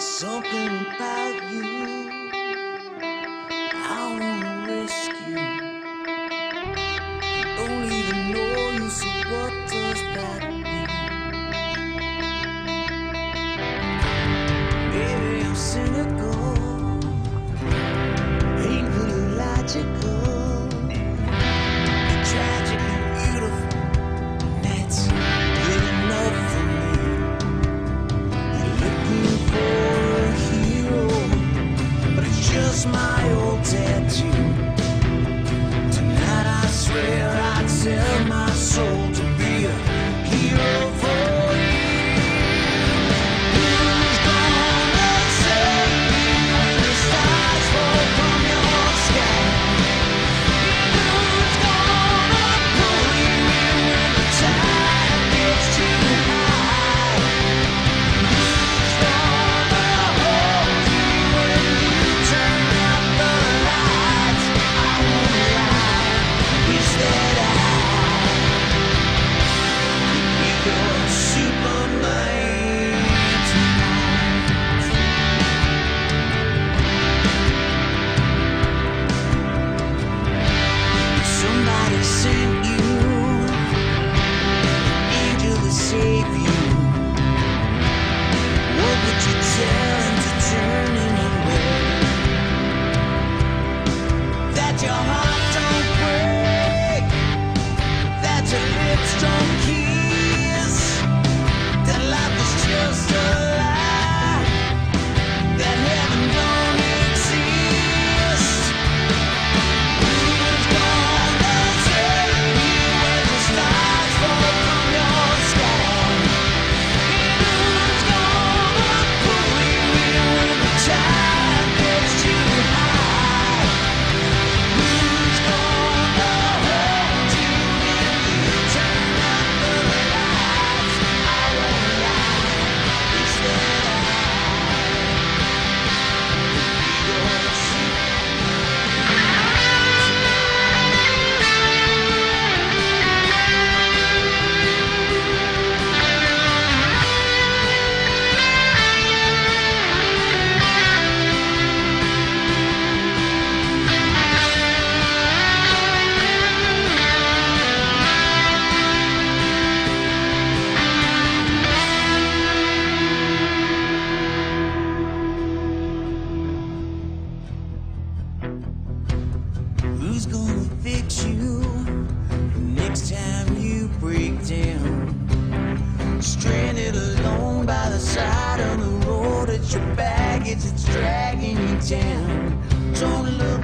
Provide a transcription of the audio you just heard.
Something about you I wanna rescue. Don't even know you, so what? He's gonna fix you next time you break down. Stranded alone by the side of the road, it's your baggage that's dragging you down. Don't look